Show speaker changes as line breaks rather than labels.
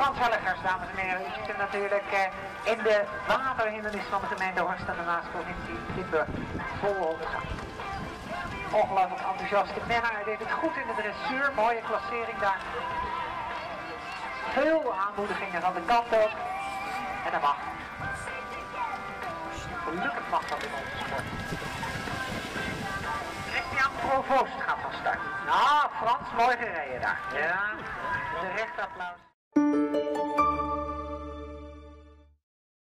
vrijwilligers, dames en heren. U ziet natuurlijk in de waterhindernis van de gemeente Horst en daarnaast provincie Limburg gaan. Ongelooflijk enthousiaste menner. Hij deed het goed in de dressuur. Mooie klassering daar. Veel aanmoedigingen van de kant ook. En dat mag. Gelukkig mag dat in onze sport. Christian Provoost gaat van start. Nou, Frans, mooi gereden daar. Ja, de recht applaus. Thank you.